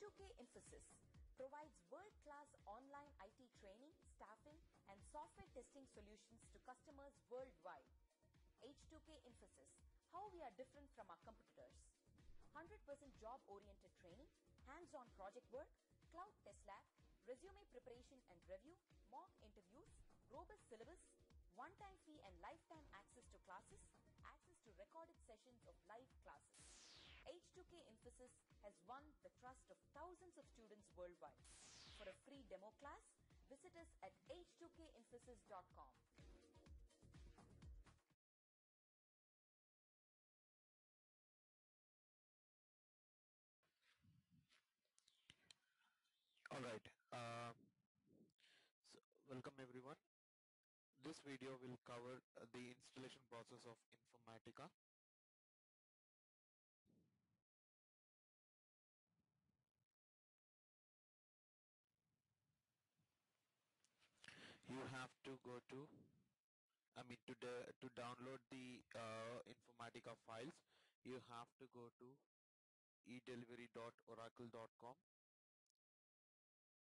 H2K Infosys provides world-class online IT training, staffing, and software testing solutions to customers worldwide. H2K Infosys, how we are different from our competitors. 100% job-oriented training, hands-on project work, cloud test lab, resume preparation and review, mock interviews, robust syllabus, one-time fee and lifetime access to classes, access to recorded sessions of live classes. H2K Infosys has won the trust of thousands of students worldwide. For a free demo class, visit us at h2kinfosys.com. All right. Uh, so welcome everyone. This video will cover the installation process of Informatica. Have to go to, I mean to, the, to download the uh, Informatica files, you have to go to edelivery.oracle.com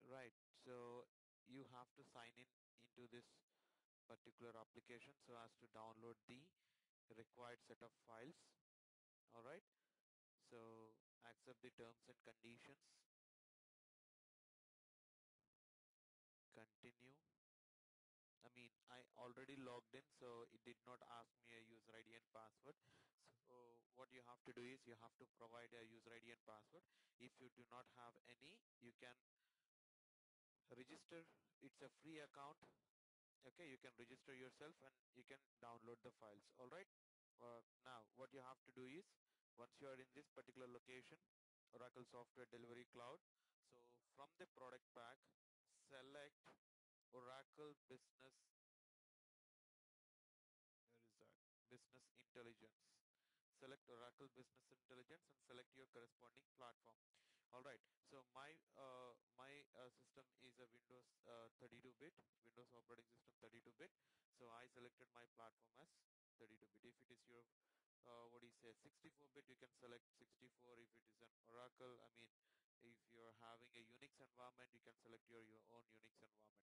Right. So you have to sign in into this particular application so as to download the required set of files. All right. So accept the terms and conditions. I already logged in, so it did not ask me a user ID and password. So what you have to do is you have to provide a user ID and password. If you do not have any, you can register it's a free account okay you can register yourself and you can download the files all right uh, now what you have to do is once you are in this particular location Oracle Software Delivery Cloud so from the product pack select Oracle Business where is that Business Intelligence. Select Oracle Business Intelligence and select your corresponding platform. All right. So my uh, my uh, system is a windows 32-bit uh, windows operating system 32-bit so i selected my platform as 32-bit if it is your uh, what do you say 64-bit you can select 64 if it is an oracle i mean if you're having a unix environment you can select your, your own unix environment.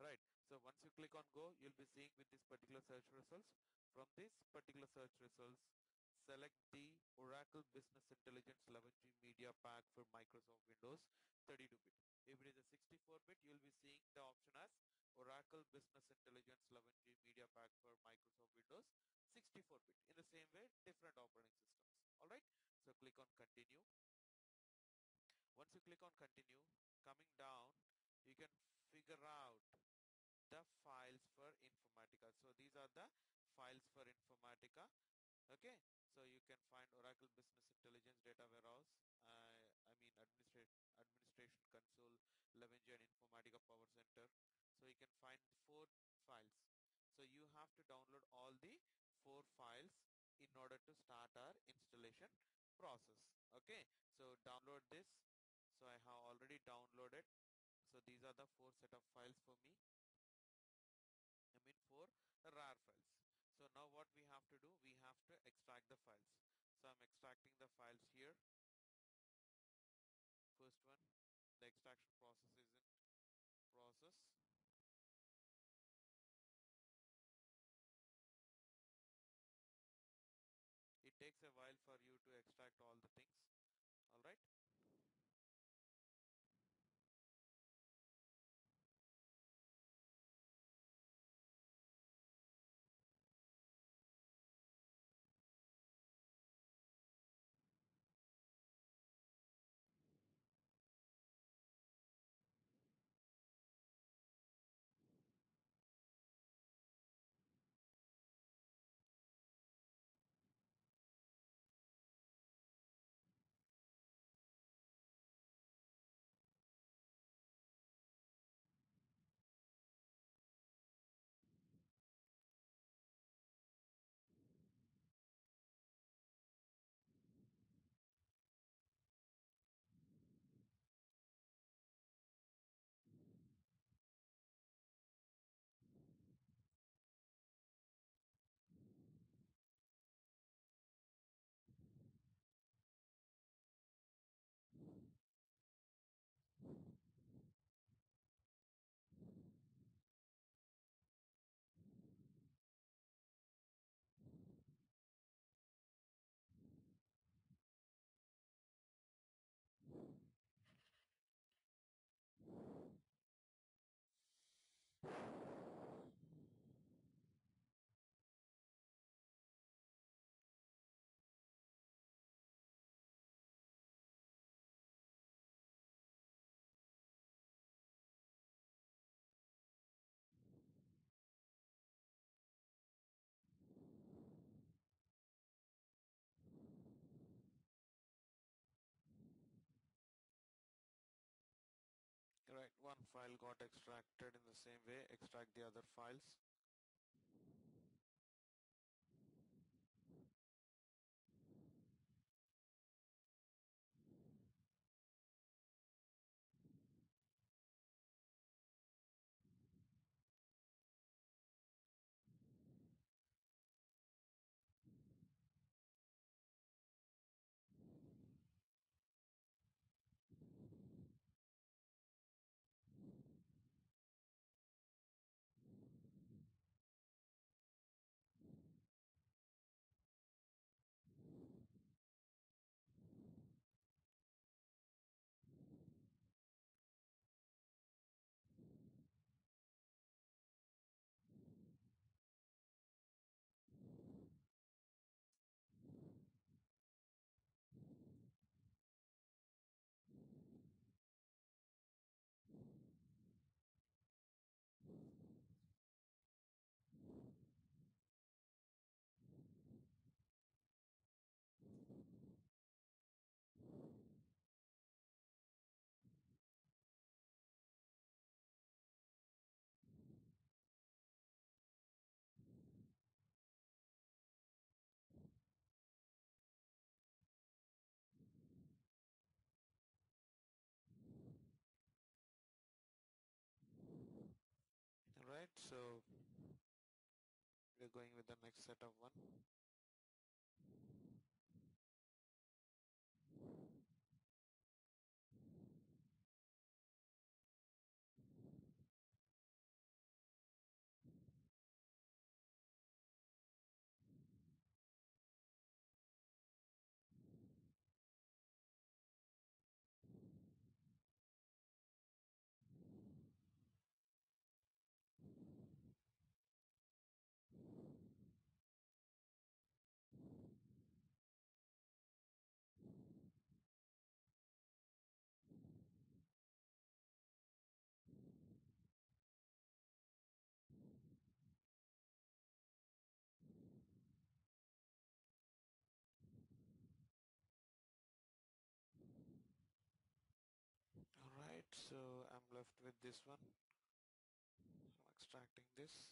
Right. So once you click on go you'll be seeing with this particular search results from this particular search results select the Oracle Business Intelligence 11G Media Pack for Microsoft Windows 32-bit. If it is a 64-bit, you'll be seeing the option as Oracle Business Intelligence 11G Media Pack for Microsoft Windows 64-bit. In the same way, different operating systems. All right. So click on Continue. Once you click on Continue, coming down, you can figure out the files for Informatica. So these are the files for Informatica. Okay, so you can find Oracle Business Intelligence Data Warehouse, uh, I mean administration, administration console, 11G and Informatica Power Center. So you can find four files. So you have to download all the four files in order to start our installation process. Okay, so download this. So I have already downloaded. So these are the four set of files for me. I mean four RAR files. So now what we have to do, we have to extract the files. So I'm extracting the files here. First one, the extraction process is in process. File got extracted in the same way. Extract the other files Alright, so we're going with the next set of one. Alright, so I'm left with this one. I'm extracting this.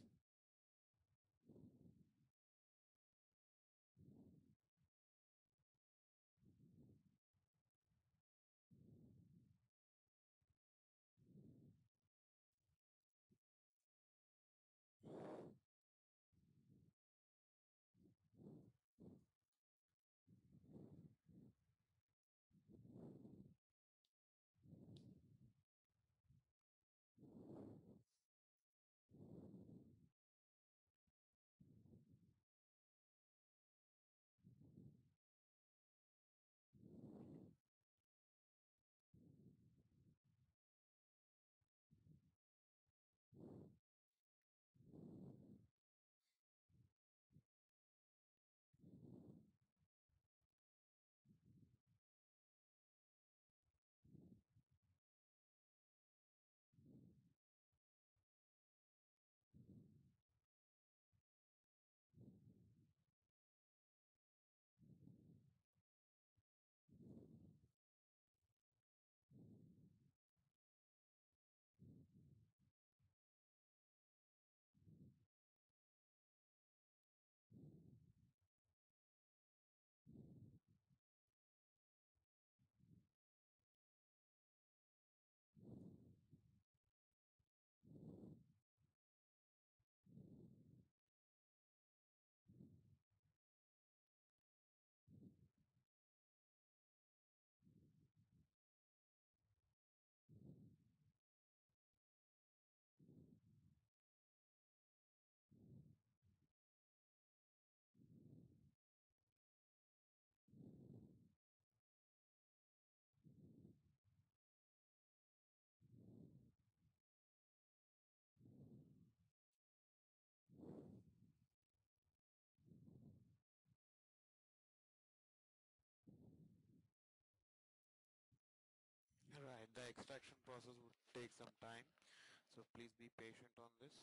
Extraction process would take some time, so please be patient on this.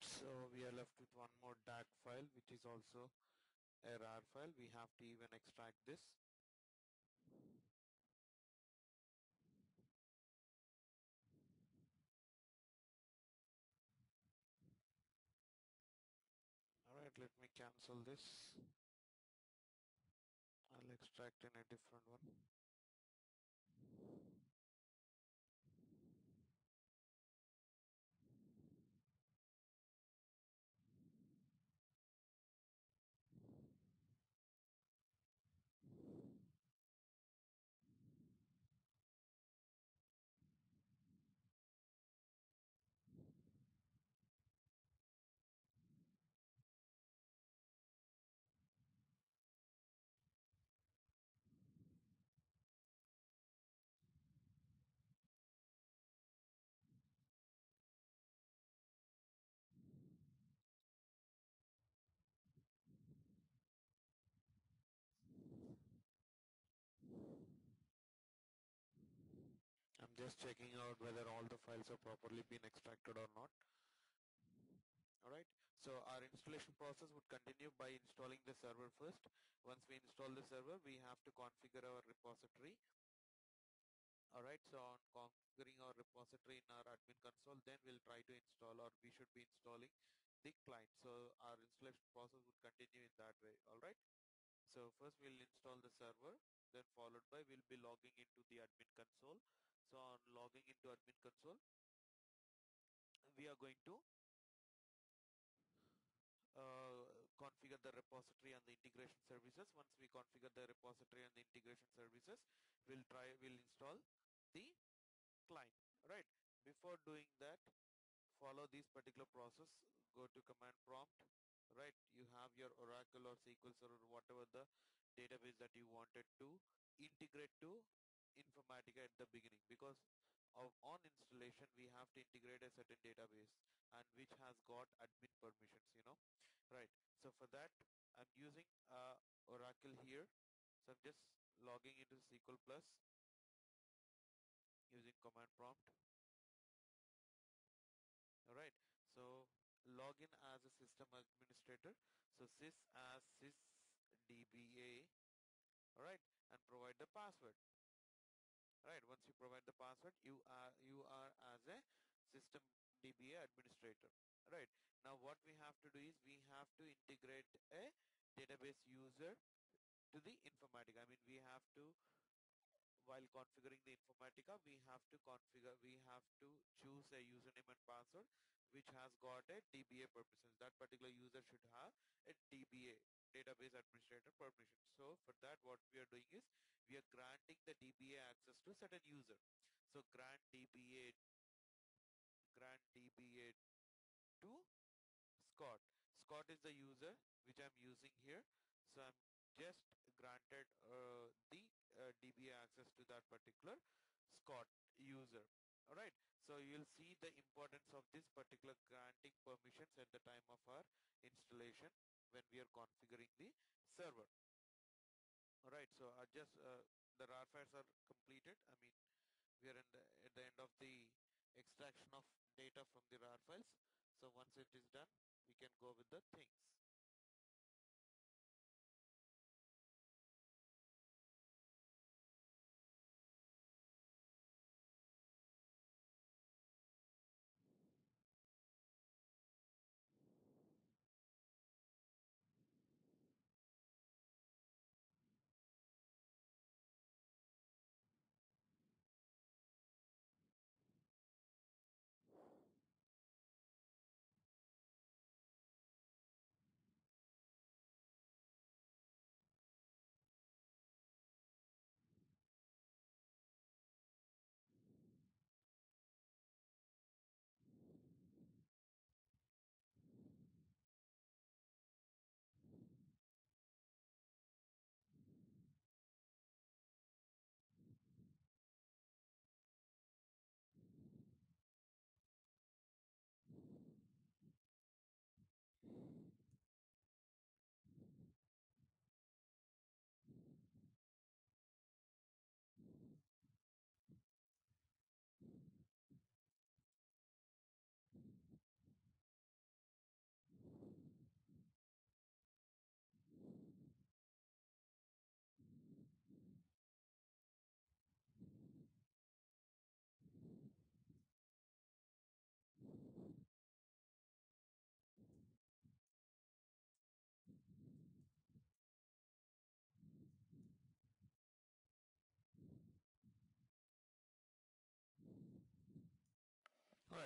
So we are left with one more DAC file which is also a RAR file. We have to even extract this. Alright let me cancel this. I'll extract in a different one I'm just checking out whether all the files have properly been extracted or not. Alright, so our installation process would continue by installing the server first. Once we install the server, we have to configure our repository. Alright, so on configuring our repository in our admin console, then we'll try to install or we should be installing the client. So our installation process would continue in that way. Alright, so first we'll install the server, then followed by we'll be logging into the admin console so on logging into admin console we are going to uh, configure the repository and the integration services. Once we configure the repository and the integration services we'll try we'll install the client right? Before doing that follow this particular process. Go to command prompt right? You have your oracle or sql server whatever the database that you wanted to integrate to Informatica at the beginning because of on installation we have to integrate a certain database and which has got admin permissions you know right? So for that I'm using uh, Oracle here. So I'm just logging into SQL Plus using command prompt. Alright so login as a system administrator. So sys as sysdba alright and provide the password provide the password you are you are as a system DBA administrator right? Now what we have to do is we have to integrate a database user to the Informatica. I mean we have to while configuring the Informatica we have to configure we have to choose a username and password which has got a DBA purposes. That particular user should have a DBA database administrator permission. So for that what we are doing is we are granting the DBA access to certain user. So grant DBA grant DBA to Scott. Scott is the user which I'm using here. So I'm just granted uh, the uh, DBA access to that particular Scott user. Alright, so you'll see the importance of this particular granting permissions at the time of our installation when we are configuring the server. Alright, so I just uh, the RAR files are completed. I mean, we are in the, at the end of the extraction of data from the RAR files. So once it is done, we can go with the things.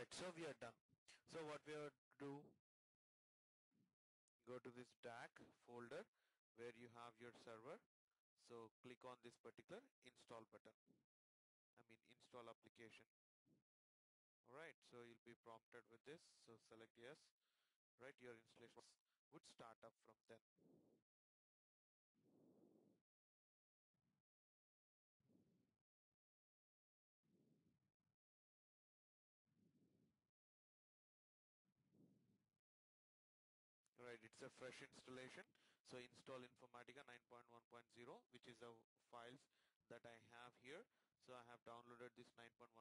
Right so we are done. So what we are to do go to this DAC folder where you have your server. So click on this particular install button I mean install application. Alright so you'll be prompted with this. So select yes right your installation would start up from then fresh installation. So install informatica 9.1.0 which is the files that i have here. So i have downloaded this 9.1.0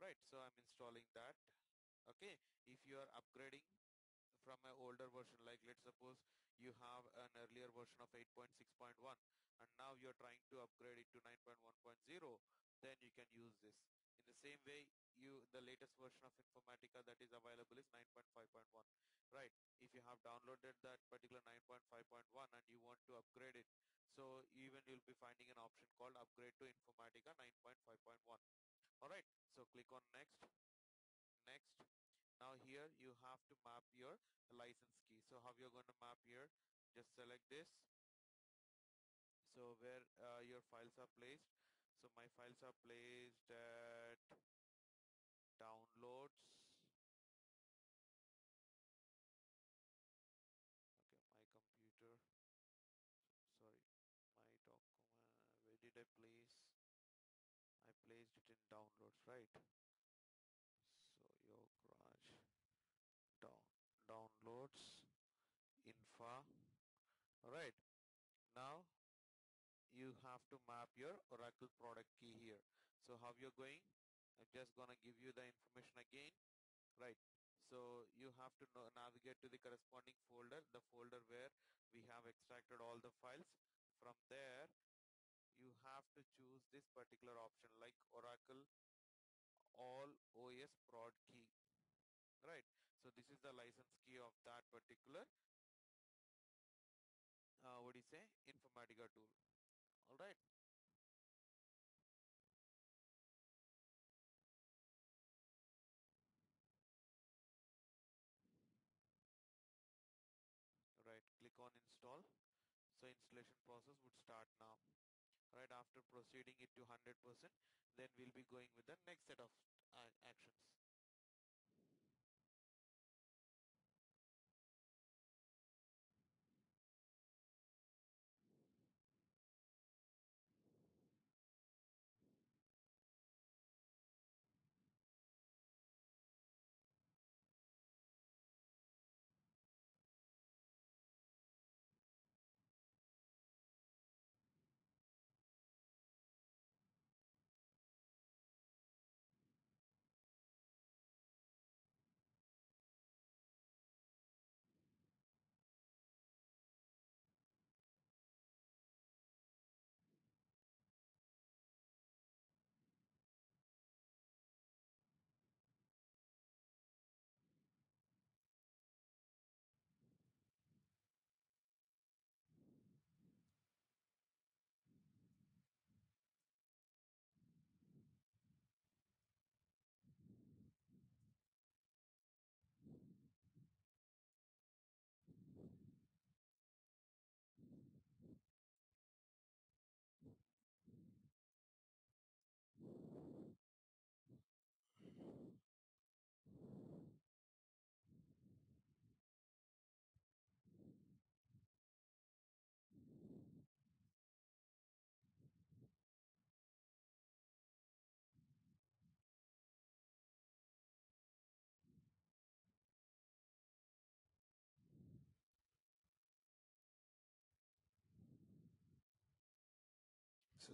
right so i'm installing that. Okay if you are upgrading from an older version like let's suppose you have an earlier version of 8.6.1 and now you're trying to upgrade it to 9.1.0 then you can use this same way you the latest version of informatica that is available is 9.5.1 right? If you have downloaded that particular 9.5.1 and you want to upgrade it so even you'll be finding an option called upgrade to informatica 9.5.1 all right so click on next. Next. Now here you have to map your license key. So how you're going to map here? Just select this. So where uh, your files are placed so my files are placed at downloads. Okay my computer sorry my document where did I place? I placed it in downloads right so your garage down downloads info alright now you have to map your Oracle product key here. So how you're going? I'm just gonna give you the information again right? So you have to know, navigate to the corresponding folder the folder where we have extracted all the files. From there you have to choose this particular option like Oracle all OS prod key right? So this is the license key of that particular uh, what do you say? Informatica tool all right. Right click on install. So installation process would start now. Right after proceeding it to 100% then we'll be going with the next set of uh, actions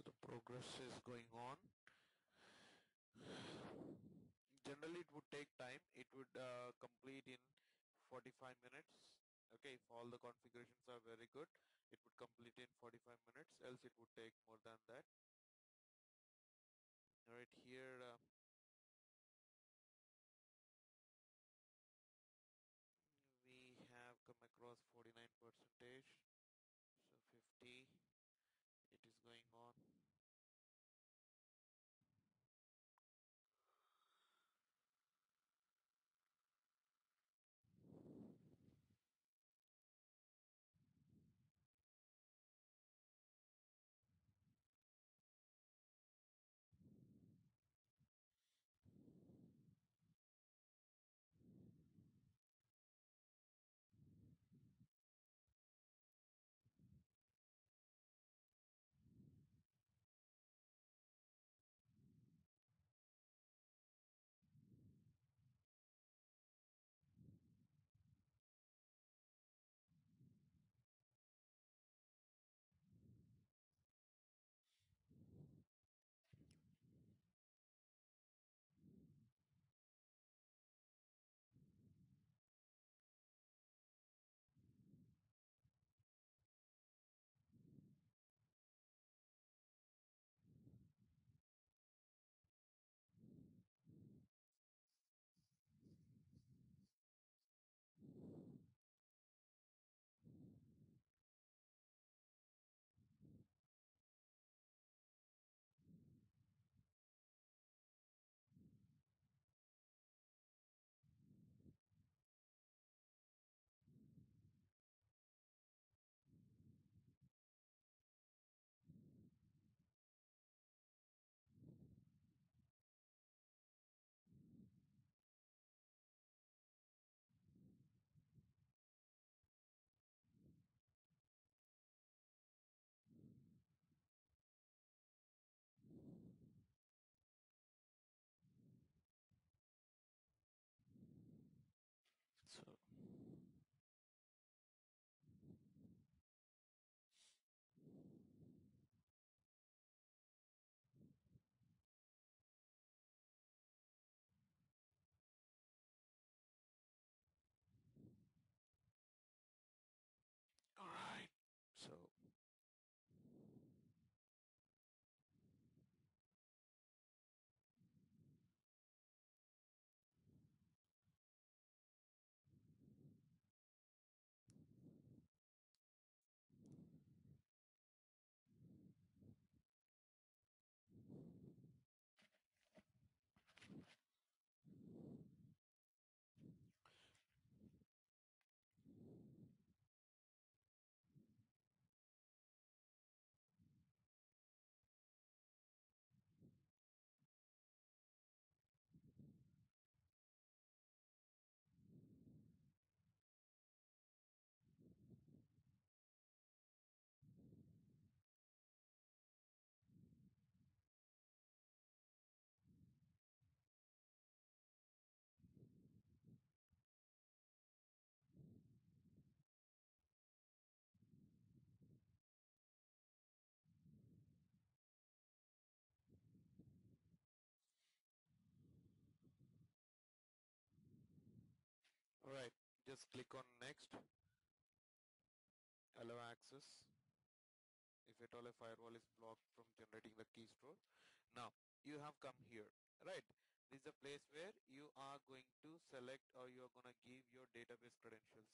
the progress is going on. Generally it would take time. It would uh, complete in 45 minutes. Okay if all the configurations are very good it would complete in 45 minutes. Else it would take more than that. Right here uh, we have come across 49 percentage just click on next. Allow access. If at all a firewall is blocked from generating the key store now you have come here right? This is a place where you are going to select or you are going to give your database credentials.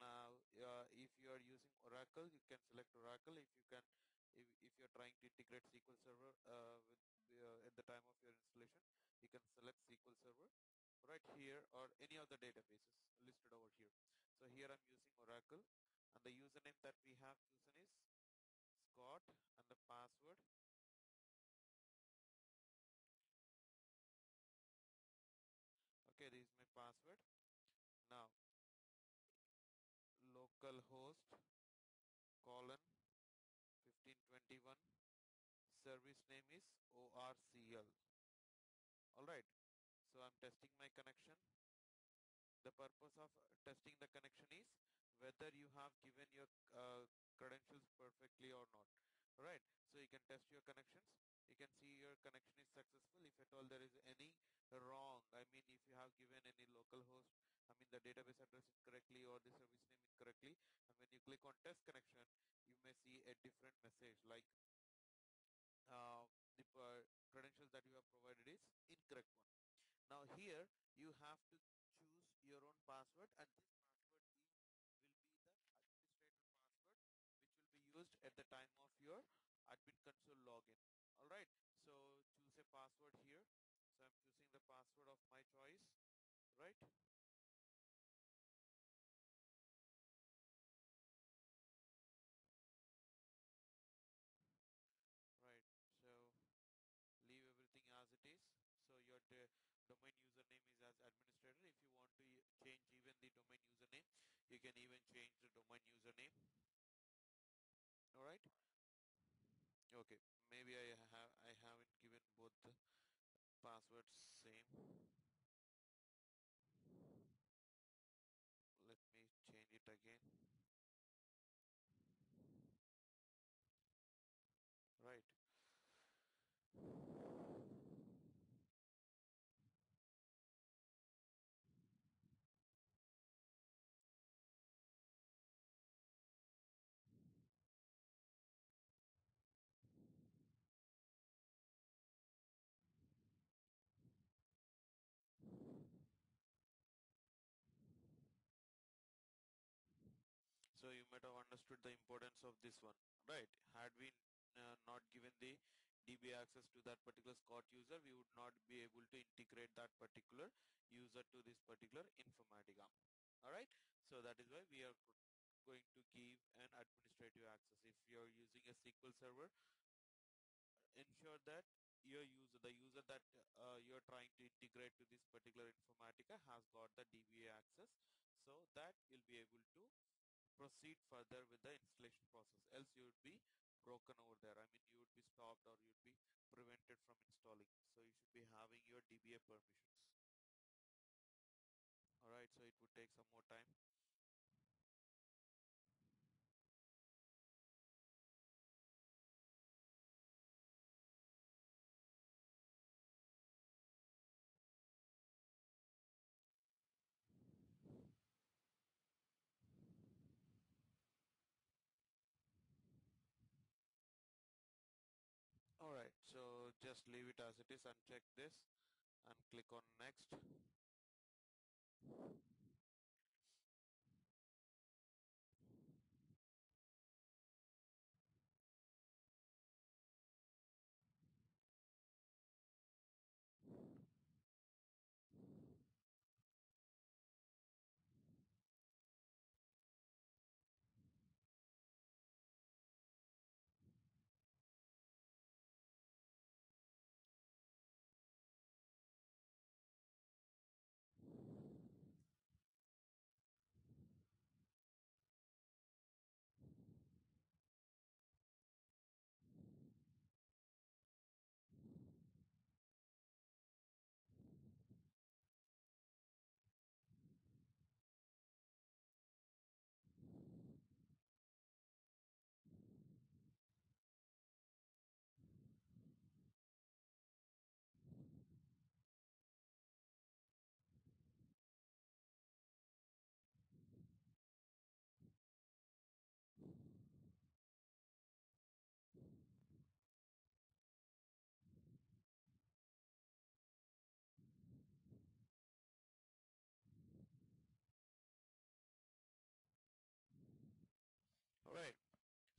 Now uh, if you are using oracle you can select oracle. If you can if, if you're trying to integrate SQL Server uh, with uh, at the time of your installation you can select SQL Server right here or any of the databases listed over here. So here I'm using Oracle and the username that we have chosen is Scott and the password okay this is my password. Now localhost colon 1521 service name is ORCL alright so I'm testing my connection. The purpose of testing the connection is whether you have given your uh, credentials perfectly or not. Right. So you can test your connections. You can see your connection is successful. If at all there is any wrong I mean if you have given any local host I mean the database address incorrectly or the service name incorrectly and when you click on test connection you may see a different message like uh, the credentials that you have provided is incorrect one now here you have to choose your own password and this password will be the administrator password which will be used at the time of your admin console login. All right. So choose a password here. So i'm choosing the password of my choice. Right? Right. So leave everything as it is. So your domain username is as administrator. If you want to change even the domain username you can even change the domain username. All right? Okay. Maybe i have i haven't given both the passwords same let me change it again right have understood the importance of this one right? Had we uh, not given the DB access to that particular Scott user we would not be able to integrate that particular user to this particular Informatica. Alright so that is why we are going to give an administrative access. If you're using a SQL server ensure that your user the user that uh, you're trying to integrate to this particular Informatica has got the DBA access so that you'll be able to proceed further with the installation process else you would be broken over there. I mean you would be stopped or you'd be prevented from installing. So you should be having your DBA permissions. Alright so it would take some more time alright so just leave it as it is uncheck this and click on next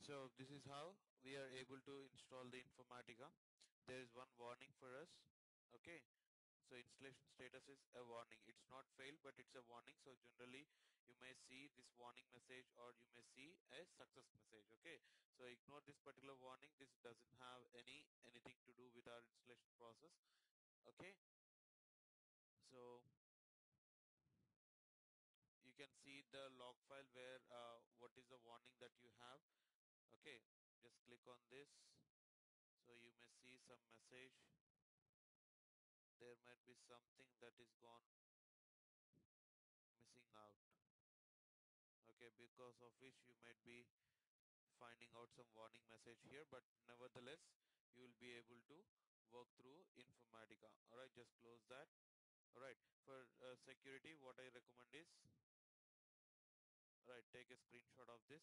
so this is how we are able to install the informatica. There is one warning for us okay? So installation status is a warning. It's not failed but it's a warning. So generally you may see this warning message or you may see a success message okay? So ignore this particular warning. This doesn't have any anything to do with our installation process okay? So you can see the log file where uh, what is the warning that you have okay just click on this. So you may see some message. There might be something that is gone missing out. Okay because of which you might be finding out some warning message here but nevertheless you will be able to work through informatica. All right just close that. All right for uh, security what i recommend is all right take a screenshot of this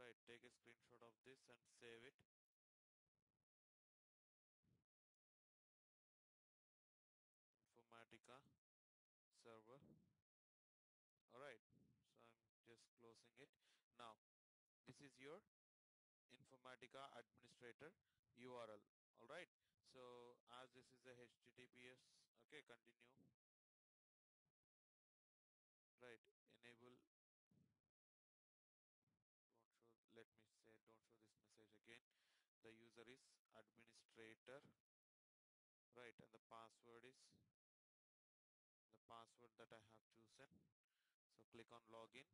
right take a screenshot of this and save it informatica server all right so i'm just closing it now this is your informatica administrator url all right. So as this is a https okay continue. Right enable. Don't show let me say don't show this message again. The user is administrator. Right and the password is the password that I have chosen. So click on login.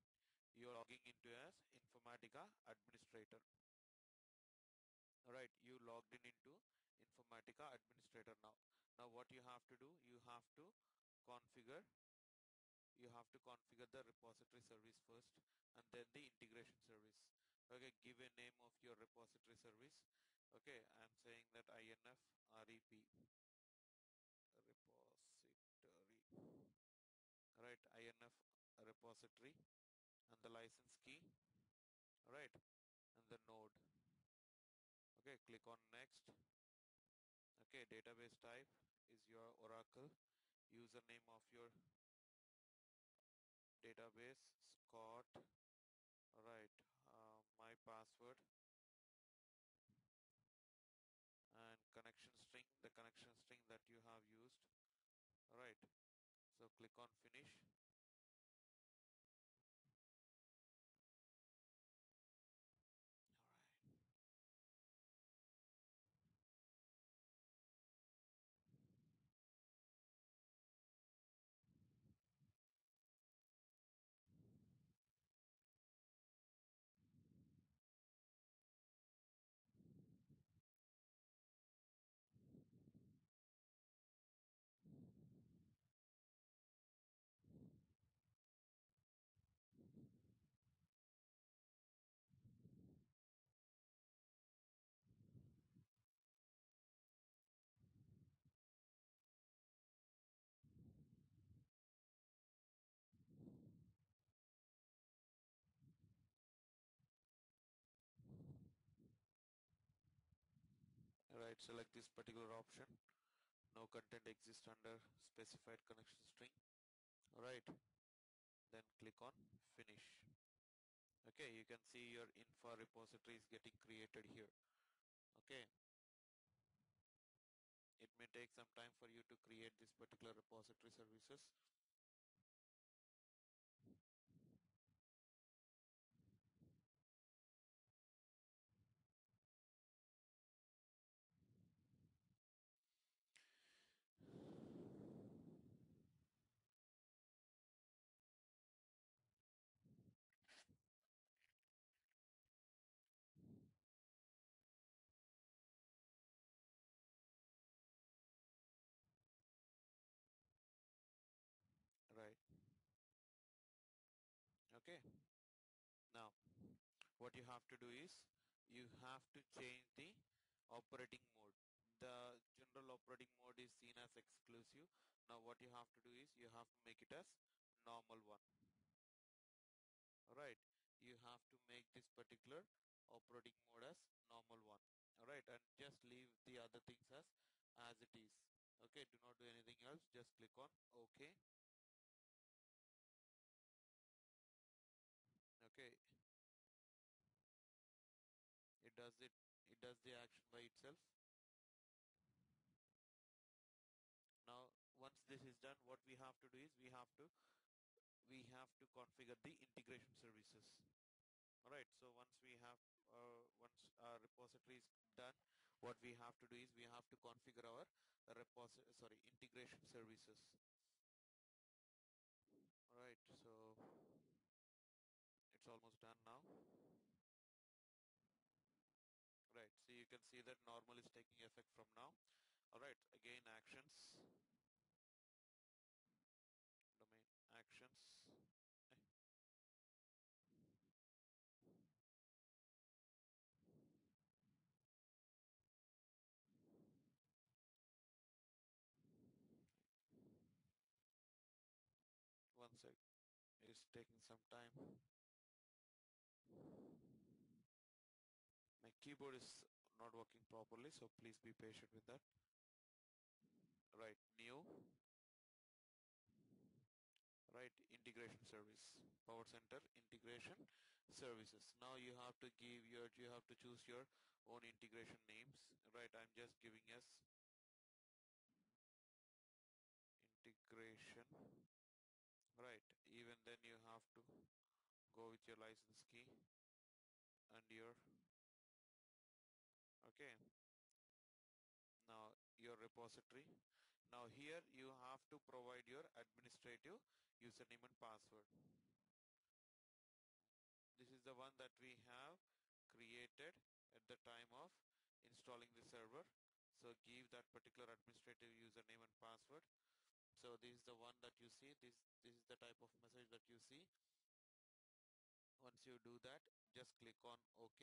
You're logging into as informatica administrator alright you logged in into informatica administrator now. Now what you have to do you have to configure you have to configure the repository service first and then the integration service. Okay give a name of your repository service. Okay i'm saying that inf rep repository. Right inf repository and the license key. Right click on next. Okay database type is your oracle username of your database scott. Right uh, my password and connection string the connection string that you have used. Right so click on finish right select this particular option. No content exists under specified connection string. Alright. Then click on finish. Okay you can see your info repository is getting created here. Okay. It may take some time for you to create this particular repository services what you have to do is you have to change the operating mode. The general operating mode is seen as exclusive. Now what you have to do is you have to make it as normal one. Alright? You have to make this particular operating mode as normal one. Alright? And just leave the other things as as it is. Okay? Do not do anything else. Just click on ok do is we have to we have to configure the integration services. All right so once we have uh, once our repository is done what we have to do is we have to configure our repository sorry integration services. All right so it's almost done now. Right so you can see that normal is taking effect from now. All right again actions domain actions Eh. one sec it's taking some time. My keyboard is not working properly so please be patient with that. Right new. Right integration service power center integration services. Now you have to give your you have to choose your own integration names. Right i'm just giving us integration right even then you have to go with your license key and your okay. Now your repository. Now here you have to provide your administrative username and password. This is the one that we have created at the time of installing the server. So give that particular administrative username and password so this is the one that you see. This this is the type of message that you see. Once you do that just click on ok.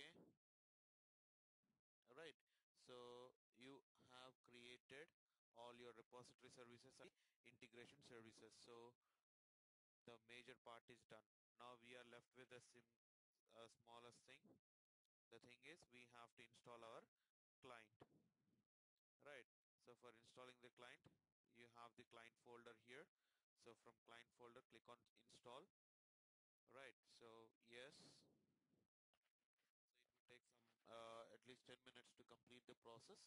Right. So you have created all your repository services and integration services. So the major part is done. Now we are left with the sim uh, smallest thing. The thing is we have to install our client. Right. So for installing the client have the client folder here. So from client folder click on install. Right so yes. So it will take some uh, at least 10 minutes to complete the process.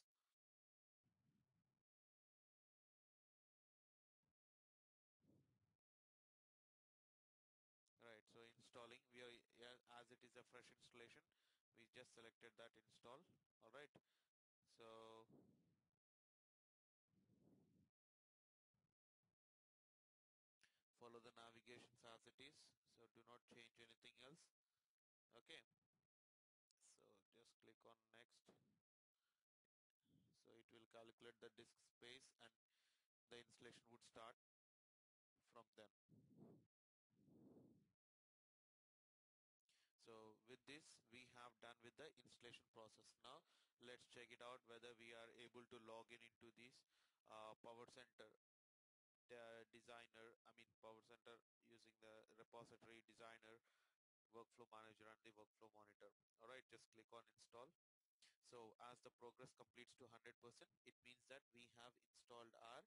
Right so installing we are yeah, as it is a fresh installation we just selected that install. All right so so do not change anything else. Okay. So just click on next. So it will calculate the disk space and the installation would start from then so with this we have done with the installation process. Now let's check it out whether we are able to log in into this uh, power center the designer i mean power center using the repository designer workflow manager and the workflow monitor. All right just click on install. So as the progress completes to 100% it means that we have installed our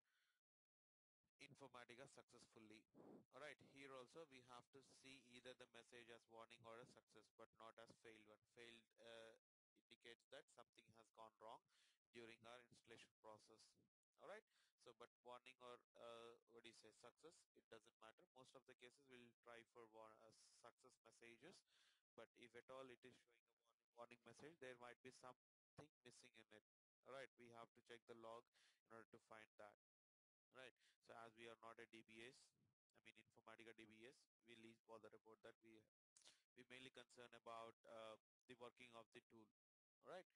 informatica successfully. All right here also we have to see either the message as warning or a success but not as failed one. Failed uh, indicates that something has gone wrong during our installation process all right so but warning or uh, what do you say success it doesn't matter. Most of the cases will try for war- uh, success messages. But if at all it is showing a warning, warning message there might be something missing in it. All right we have to check the log in order to find that. Right? So as we are not a dbs i mean informatica dbs we least bother about that we we mainly concern about uh, the working of the tool. All right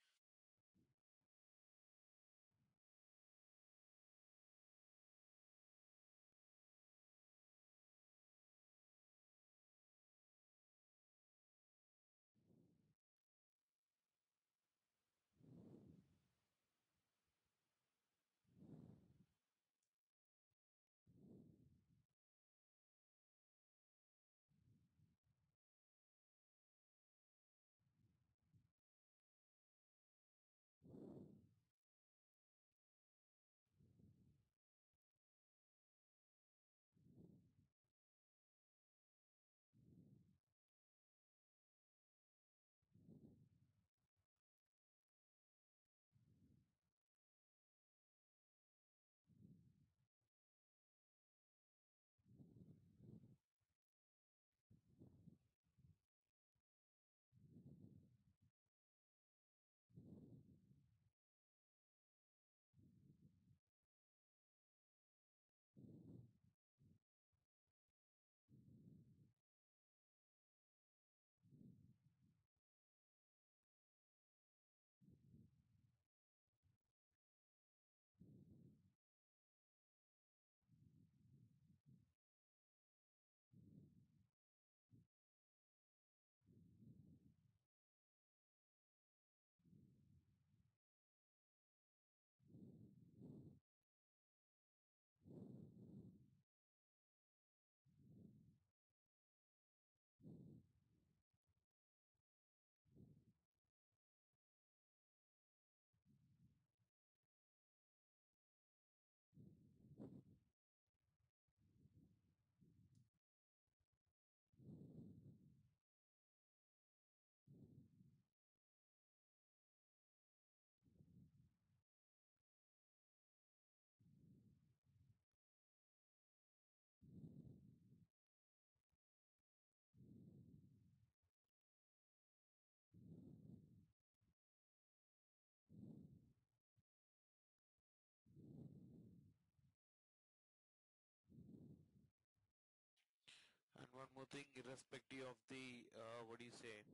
irrespective of the, uh, what do you say,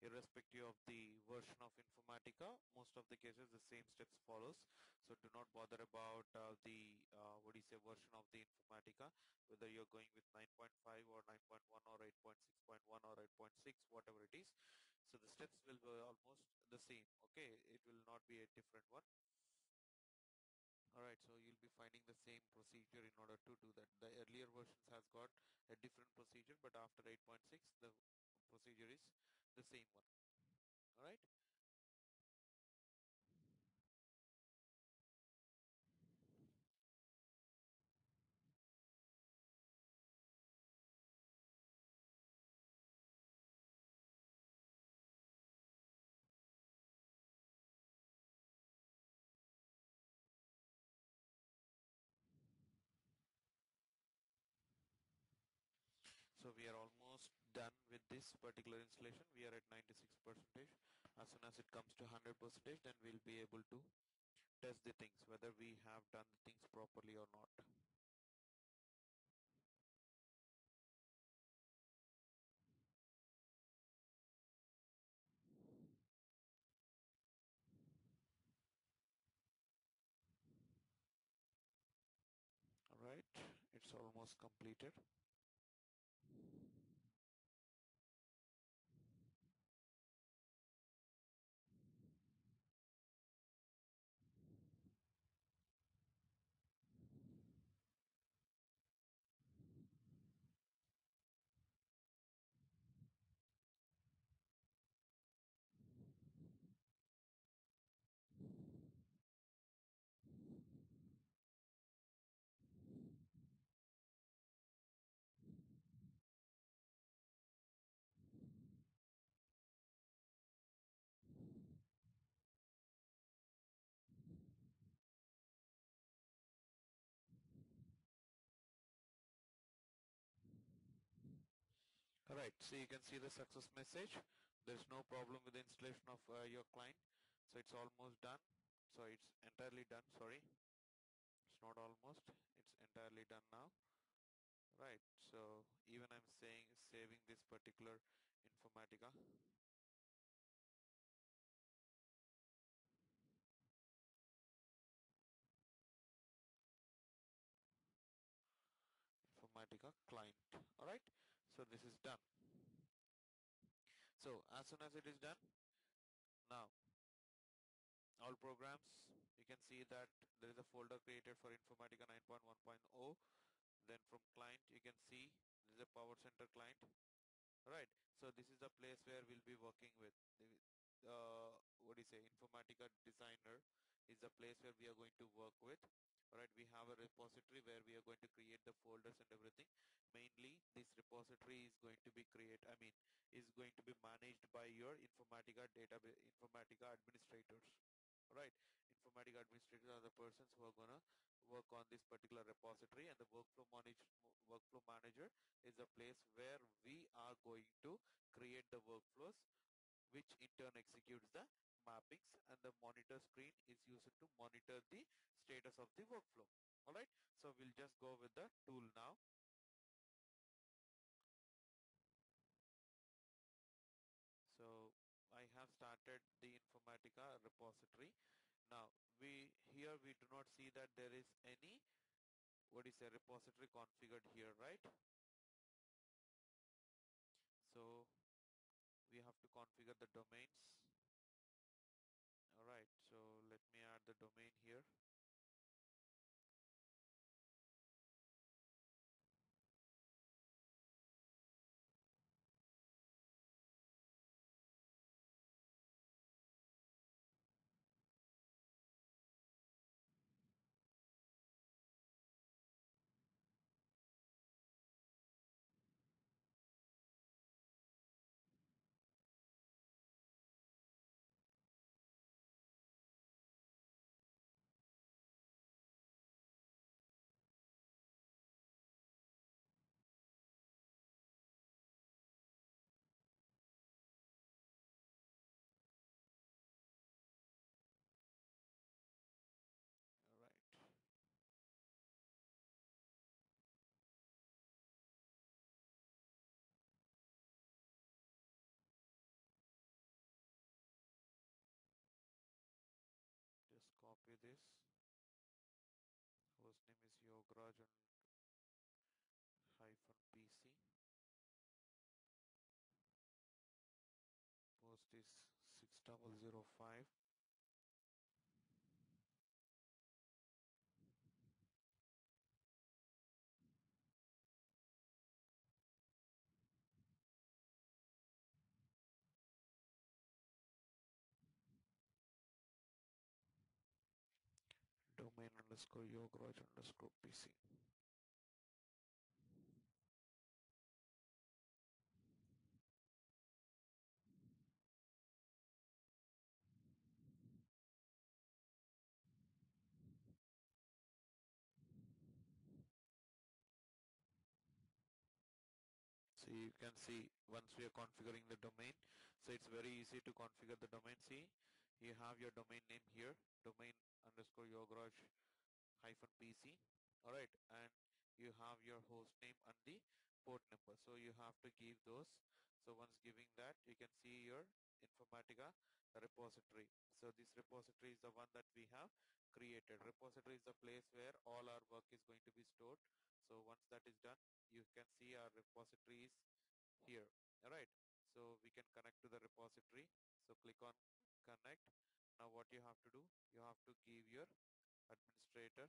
irrespective of the version of Informatica, most of the cases the same steps follows. So do not bother about uh, the, uh, what do you say, version of the Informatica, whether you're going with 9.5 or 9.1 or 8.6.1 or 8.6, whatever it is. So the steps will be almost the same, okay? It will not be a different one. Alright, so you'll be finding the same procedure in order to do that. The earlier versions has got a different procedure, but after 8.6, the procedure is the same one. Alright? This particular installation. We are at 96 percentage. As soon as it comes to 100 percentage, then we'll be able to test the things, whether we have done the things properly or not. Alright, it's almost completed. Alright, so you can see the success message. There's no problem with the installation of uh, your client. So it's almost done. So it's entirely done, sorry. It's not almost, it's entirely done now. Right, so even I'm saying saving this particular Informatica. Informatica client. Alright, so this is done. So as soon as it is done, now all programs, you can see that there is a folder created for Informatica 9.1.0. Then from client, you can see this is a Power Center client. Right. So this is the place where we'll be working with uh, what do you say, Informatica Designer is the place where we are going to work with. Alright, we have a repository where we are going to create the folders and everything. Mainly, this repository is going to be create, I mean, is going to be managed by your Informatica database, Informatica administrators. Right, Informatica administrators are the persons who are gonna work on this particular repository, and the workflow manage, workflow manager is the place where we are going to create the workflows, which in turn executes the mappings and the monitor screen is used to monitor the status of the workflow. Alright, so we'll just go with the tool now. So I have started the Informatica repository. Now we here we do not see that there is any what is a repository configured here, right? So we have to configure the domains Alright, so let me add the domain here. 6005 domain underscore yograj underscore pc you can see once we are configuring the domain. So it's very easy to configure the domain. See you have your domain name here domain underscore yograj hyphen pc all right and you have your host name and the port number. So you have to give those. So once giving that you can see your informatica repository. So this repository is the one that we have created. Repository is the place where all our work is going to be stored so once that is done you can see our repository is here all right? So we can connect to the repository. So click on connect. Now what you have to do you have to give your administrator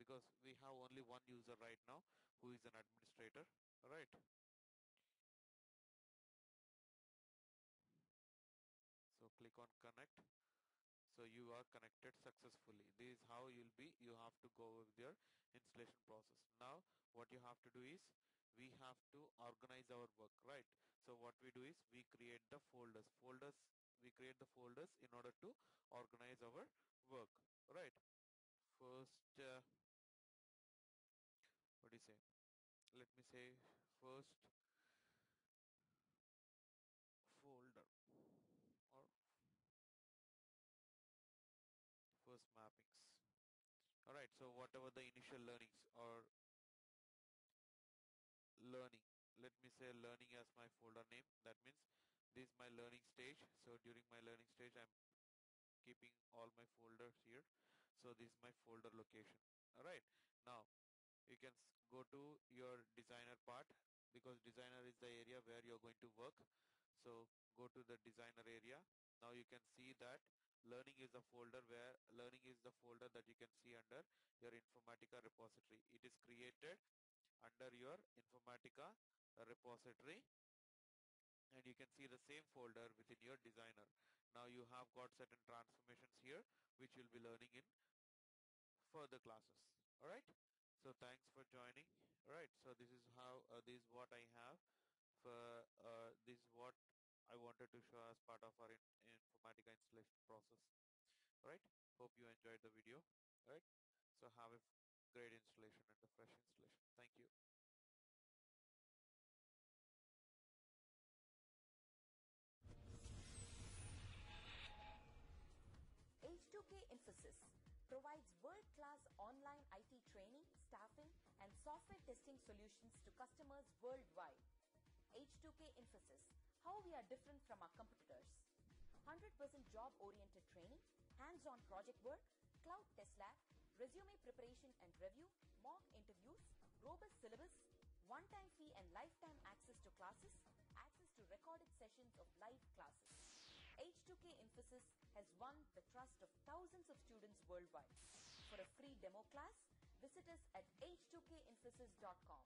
because we have only one user right now who is an administrator all right? So click on connect so you are connected successfully. This is how you'll be. You have to go with your installation process. Now what you have to do is we have to organize our work right? So what we do is we create the folders. Folders we create the folders in order to organize our work right? First uh, what do you say? Let me say first folder or first mappings all right so whatever the initial learnings or learning let me say learning as my folder name. That means this is my learning stage. So during my learning stage i'm keeping all my folders here. So this is my folder location. All right. Now you can go to your designer part because designer is the area where you're going to work. So go to the designer area. Now you can see that learning is the folder where learning is the folder that you can see under your informatica repository. It is created under your informatica repository. And you can see the same folder within your designer. Now you have got certain transformations here which you'll be learning in further classes. All right? So thanks for joining. All right? So this is how uh, this is what i have for uh, this is what i wanted to show as part of our in, informatica installation process right? Hope you enjoyed the video right? So have a great installation and a fresh installation. Thank you. H2K Infosys provides world-class online IT training, staffing, and software testing solutions to customers worldwide. H2K Infosys, how we are different from our competitors. 100% job-oriented training, hands-on project work, cloud test lab, resume preparation and review, mock interviews, robust syllabus, one-time fee and lifetime access to classes, access to recorded sessions of live classes. H2K Infosys has won the trust of thousands of students worldwide. For a free demo class, visit us at h2kinfosys.com.